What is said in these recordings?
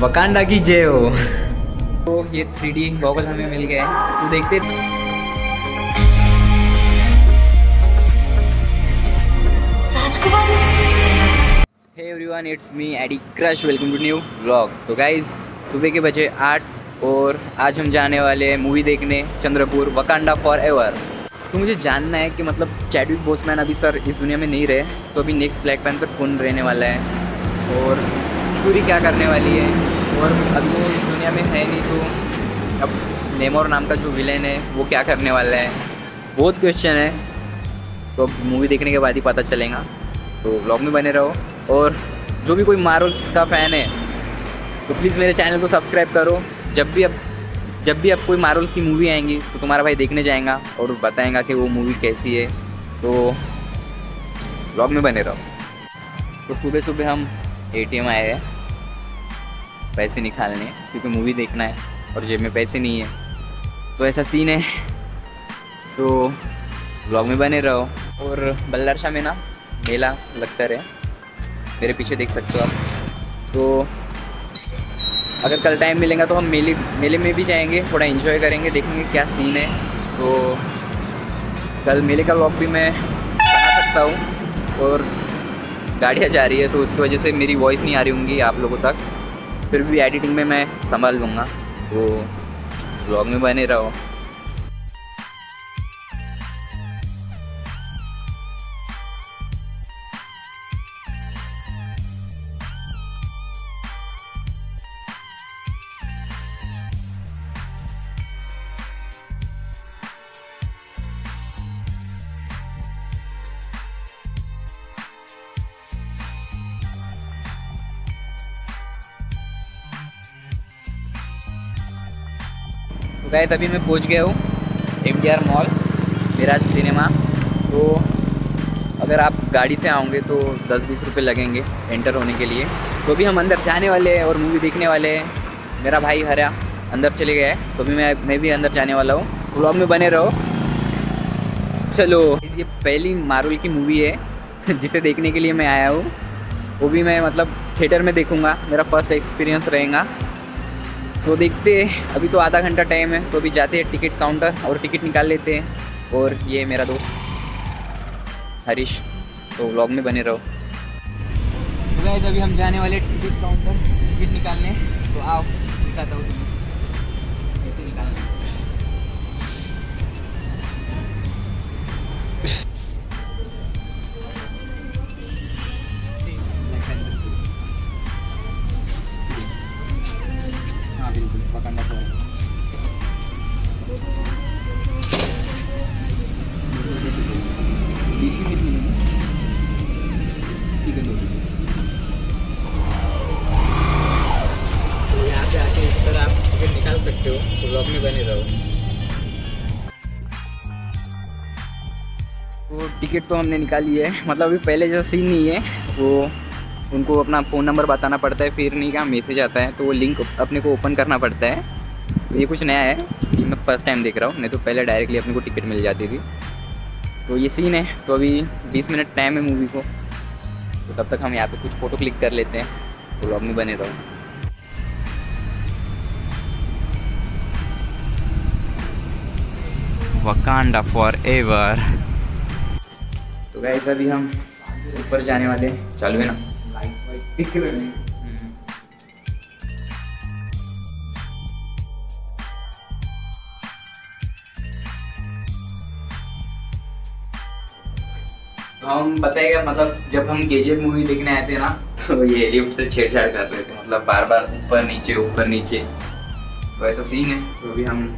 Wakanda की जय हो तो ये थ्री डी गॉगल हमें मिल गया है। तो देखते हे। Everyone it's me AD crush welcome to new vlog तो गाइज़ सुबह के बजे आठ और आज हम जाने वाले हैं मूवी देखने चंद्रपुर वकांडा फॉर एवर तो मुझे जानना है कि मतलब चैडविक बोसमैन अभी सर इस दुनिया में नहीं रहे तो अभी नेक्स्ट ब्लैक पैंथर कौन रहने वाला है? और छुरी क्या करने वाली है? और अभी वो इस दुनिया में है नहीं तो अब नेमोर नाम का जो विलेन है, वो क्या करने वाला है? बहुत क्वेश्चन है। तो अब मूवी देखने के बाद ही पता चलेगा। तो ब्लॉग में बने रहो। और जो भी कोई मार्वल्स का फ़ैन है तो प्लीज़ मेरे चैनल को सब्सक्राइब करो। जब भी अब, जब भी अब कोई मार्वल्स की मूवी आएँगी तो तुम्हारा भाई देखने जाएगा और बताएगा कि वो मूवी कैसी है। तो ब्लॉग में बने रहो। तो सुबह सुबह हम एटीएम आए हैं। पैसे निकालने क्योंकि मूवी देखना है और जेब में पैसे नहीं है। तो ऐसा सीन है। सो ब्लॉग में बने रहो। और बल्लरशाह में ना, मेला लगता रहे। मेरे पीछे देख सकते हो आप। तो अगर कल टाइम मिलेगा तो हम मेले मेले में भी जाएँगे, थोड़ा इन्जॉय करेंगे, देखेंगे क्या सीन है। तो कल मेले का व्लॉग भी मैं बना सकता हूँ। और गाड़ियाँ जा रही है तो उसकी वजह से मेरी वॉइस नहीं आ रही होंगी आप लोगों तक। फिर भी एडिटिंग में मैं संभाल लूँगा। तो ब्लॉग में बने रहो। गए तभी मैं पहुँच गया हूँ एम मॉल मिराज सिनेमा तो अगर आप गाड़ी से आओगे तो दस बीस रुपये लगेंगे एंटर होने के लिए. तो भी हम अंदर जाने वाले हैं और मूवी देखने वाले हैं. मेरा भाई हरा अंदर चले गया है. तो भी मैं मैं भी अंदर जाने वाला हूँ. ब्लॉग में बने रहो. चलो ये पहली मार्वल की मूवी है, जिसे देखने के लिए मैं आया हूँ. वो भी मैं मतलब थिएटर में देखूँगा. मेरा फ़र्स्ट एक्सपीरियंस रहेगा. तो देखते हैं। अभी तो आधा घंटा टाइम है तो अभी जाते हैं टिकट काउंटर और टिकट निकाल लेते हैं। और ये मेरा दोस्त, हरीश तो व्लॉग में बने रहो। तो गाइस अभी हम जाने वाले टिकट काउंटर टिकट निकालने। तो आओ, दिखाता हूँ निकालना। टिकट तो हमने निकाली है। मतलब अभी पहले जैसा सीन नहीं है, वो उनको अपना फ़ोन नंबर बताना पड़ता है, फिर नहीं का मैसेज आता है तो वो लिंक अपने को ओपन करना पड़ता है। तो ये कुछ नया है, ये मैं फ़र्स्ट टाइम देख रहा हूँ, नहीं तो पहले डायरेक्टली अपने को टिकट मिल जाती थी। तो ये सीन है तो अभी 20 मिनट टाइम है मूवी को। तो तब तक हम यहाँ पर कुछ फ़ोटो क्लिक कर लेते हैं तो ब्लॉग में बने रहो। फॉर एवर तो गाइस अभी हम ऊपर जाने वाले हैं। चालू है ना। तो हम बताएगा मतलब जब हम केजीएफ मूवी देखने आए थे ना तो ये लिफ्ट से छेड़छाड़ कर रहे थे। मतलब बार बार ऊपर नीचे ऊपर नीचे। तो ऐसा सीन है। तो अभी हम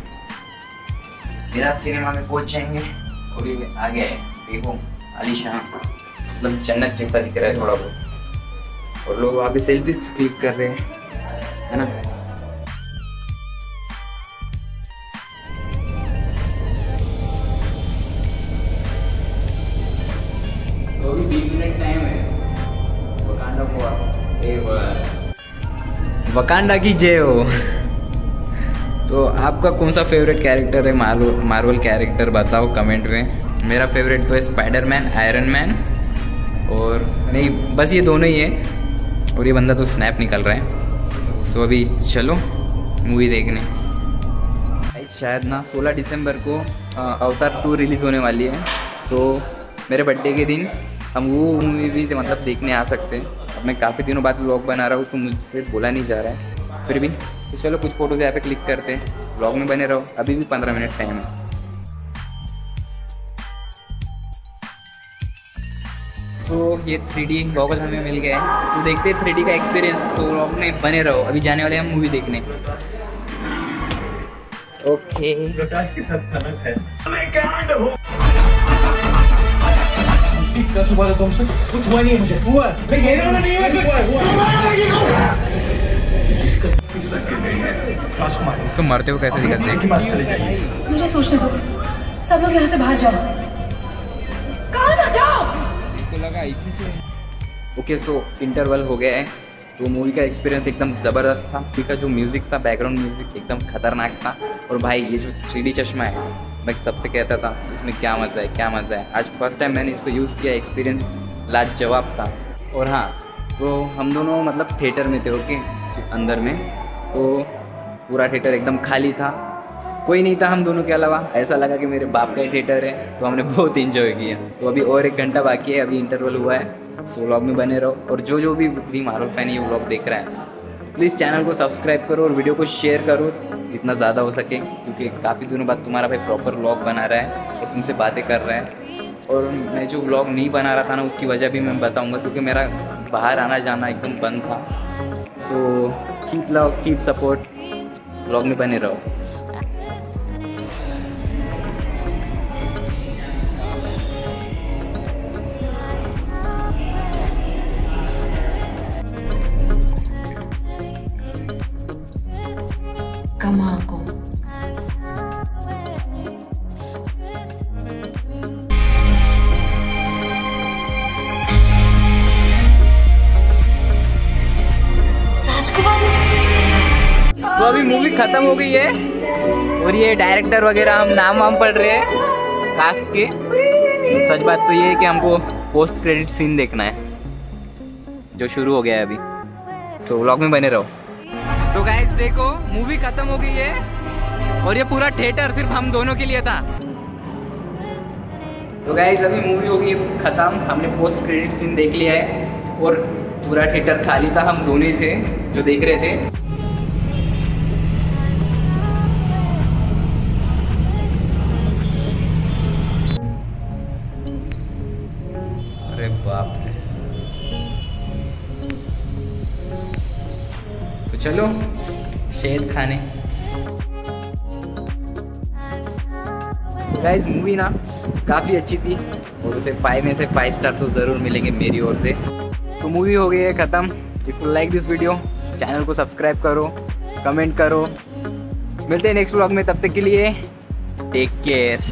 मेरा सिनेमा में पहुँच जाएँगे। अभी आ गया है देखो। आलिशान मतलब जन्नत जैसा दिख रहा है थोड़ा बहुत। और लोग वहाँ पे सेल्फी क्लिक कर रहे हैं है ना? तो अभी 20 मिनट टाइम है। वकांडा फॉर वकांडा की जय हो। तो आपका कौन सा फेवरेट कैरेक्टर है? मार्वल मार्वल कैरेक्टर बताओ कमेंट में। मेरा फेवरेट तो है स्पाइडर मैन आयरन मैन और नहीं, बस ये दोनों ही है। और ये बंदा तो स्नैप निकल रहा है। सो अभी चलो मूवी देखने। शायद ना 16 दिसंबर को अवतार टू रिलीज़ होने वाली है। तो मेरे बर्थडे के दिन हम वो मूवी भी मतलब देखने आ सकते हैं। अब मैं काफ़ी दिनों बाद व्लॉग बना रहा हूँ तो मुझसे बोला नहीं जा रहा है। फिर भी तो चलो कुछ फ़ोटोज़ यहाँ पे क्लिक करते हैं। व्लॉग में बने रहो। अभी भी पंद्रह मिनट टाइम है। तो ये थ्री डी गॉगल हमें मिल गया है। तो देखते हैं थ्री डी का एक्सपीरियंस तो व्लॉग में बने रहो। अभी जाने वाले हैं हम मूवी देखने। ओके प्रकाश के साथ गलत है। दस हुआ तुमसे कुछ हुआ नहीं है मुझे। हुआ। मैं नहीं हुआ कुछ इस उसको मरते हुए कैसे दिखाते के हैं? मुझे सोचने दो। सब लोग यहाँ से बाहर जाओ। कहा ना जाओ? ओके सो इंटरवल हो गया है। तो मूवी का एक्सपीरियंस एकदम ज़बरदस्त था मूवी का जो म्यूज़िक था बैकग्राउंड म्यूज़िक एकदम खतरनाक था। और भाई ये जो थ्री चश्मा है मैं सबसे कहता था इसमें क्या मज़ा है क्या मज़ा है? आज फ़र्स्ट टाइम मैंने इसको यूज़ किया एक्सपीरियंस लाजवाब था। और हाँ तो हम दोनों मतलब थिएटर में थे ओके अंदर में। तो पूरा थिएटर एकदम खाली था। कोई नहीं था हम दोनों के अलावा। ऐसा लगा कि मेरे बाप का ही थिएटर है तो हमने बहुत इन्जॉय किया। तो अभी और एक घंटा बाकी है, अभी इंटरवल हुआ है। सो व्लॉग में बने रहो। और जो जो भी भी मार्वल फ़ैन ये व्लॉग देख रहा है। प्लीज़ चैनल को सब्सक्राइब करो और वीडियो को शेयर करो, जितना ज़्यादा हो सके। क्योंकि काफ़ी दिनों बाद तुम्हारा भाई प्रॉपर व्लॉग बना रहा है और तुमसे बातें कर रहा है। और मैं जो व्लॉग नहीं बना रहा था ना, उसकी वजह भी मैं बताऊँगा, क्योंकि मेरा बाहर आना जाना एकदम बंद था। So keep love keep support blog में बने रहो. खत्म हो गई है। और ये डायरेक्टर वगैरह हम नाम वाम पढ़ रहे हैं कास्ट के। सच बात तो ये है कि हमको पोस्ट क्रेडिट सीन देखना है जो शुरू हो गया है अभी। सो so, व्लॉग में बने रहो। तो गाइस देखो मूवी खत्म हो गई है और ये पूरा थिएटर सिर्फ़ हम दोनों के लिए था। तो गाइस अभी मूवी हो गई खत्म। हमने पोस्ट क्रेडिट सीन देख लिया है और पूरा थिएटर खाली था हम दोनों ही थे जो देख रहे थे। चलो, शेर खाने। गाइस मूवी ना काफ़ी अच्छी थी और उसे फाइव में से फाइव स्टार तो ज़रूर मिलेंगे मेरी ओर से। तो मूवी हो गई है ख़त्म। If you like this video channel को सब्सक्राइब करो कमेंट करो। मिलते हैं नेक्स्ट व्लॉग में, तब तक के लिए टेक केयर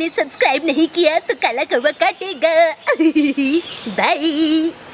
आपने सब्सक्राइब नहीं किया तो काला कौवा काटेगा। बाय